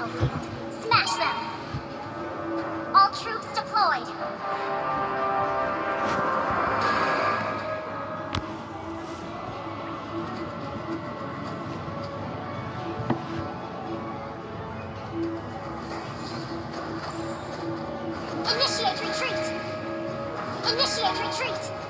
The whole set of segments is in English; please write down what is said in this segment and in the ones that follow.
Smash them! All troops deployed! Initiate retreat! Initiate retreat!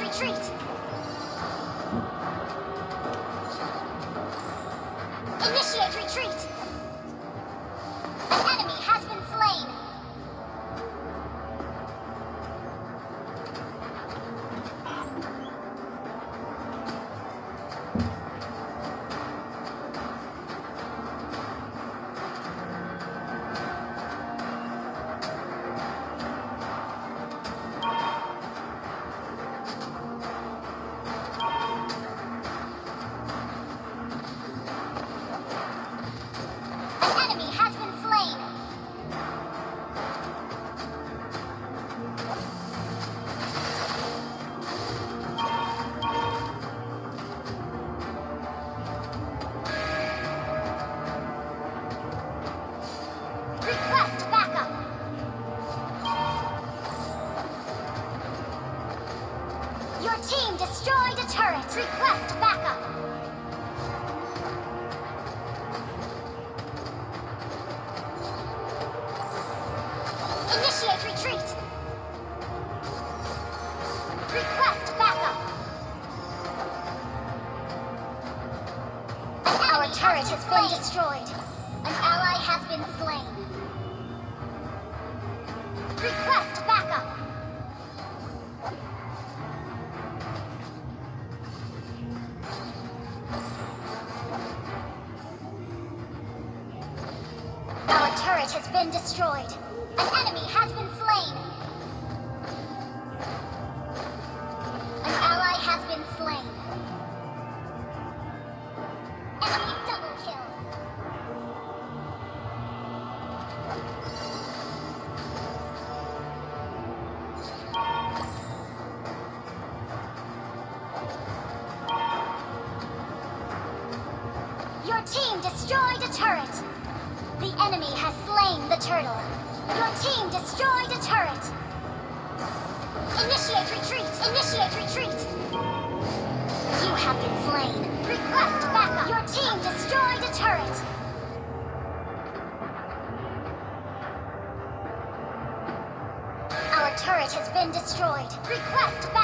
retreat! Request backup! Initiate retreat! Request backup! Our turret has been destroyed. An ally has been slain. Request backup! Has been destroyed. An enemy has been slain. An ally has been slain. Enemy double kill. Your team destroyed a turret. The enemy has slain the turtle. Your team destroyed a turret. Initiate retreat! Initiate retreat! You have been slain. Request backup! Your team destroyed a turret! Our turret has been destroyed. Request backup!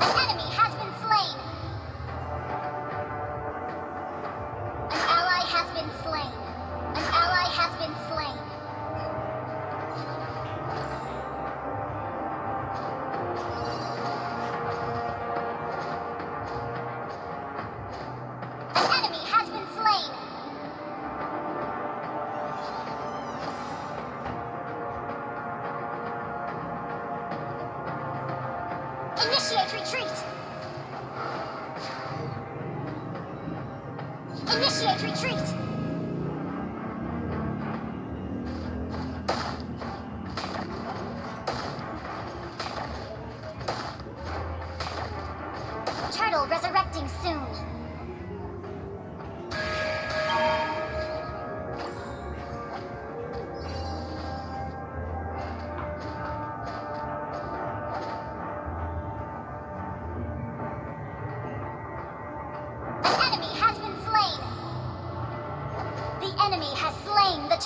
An enemy has retreat! Initiate retreat!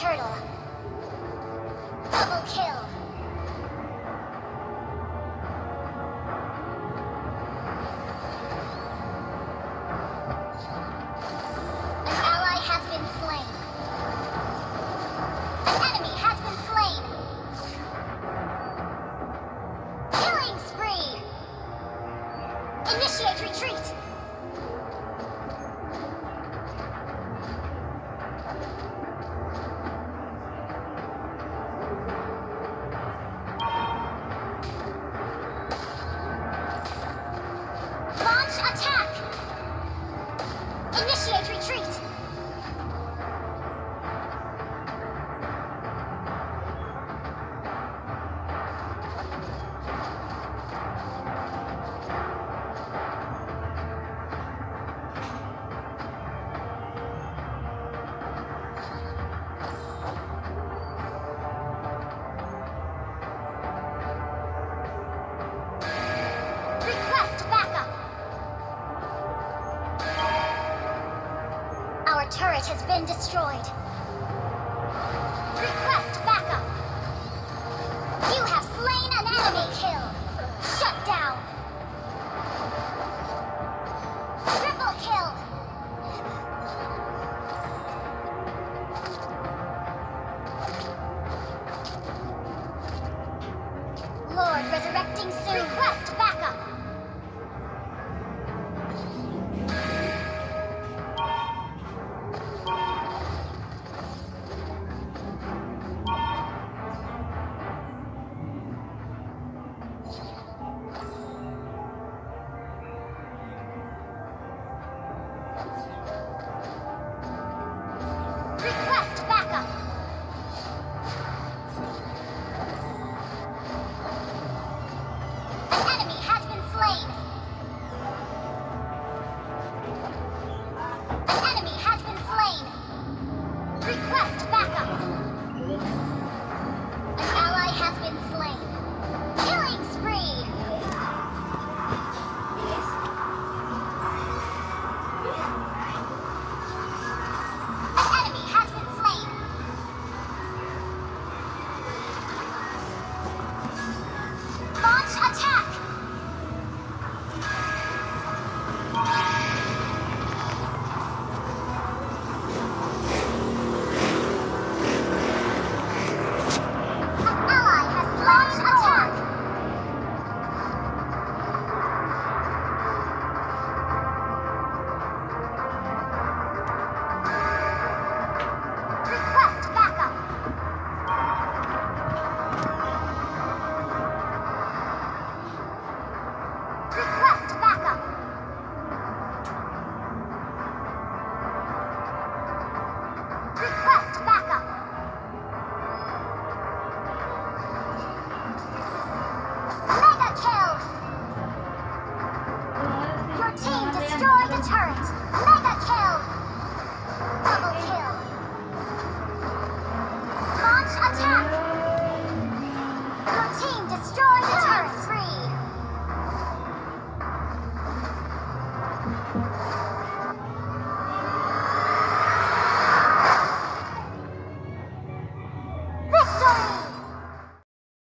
turtle. turret has been destroyed. Request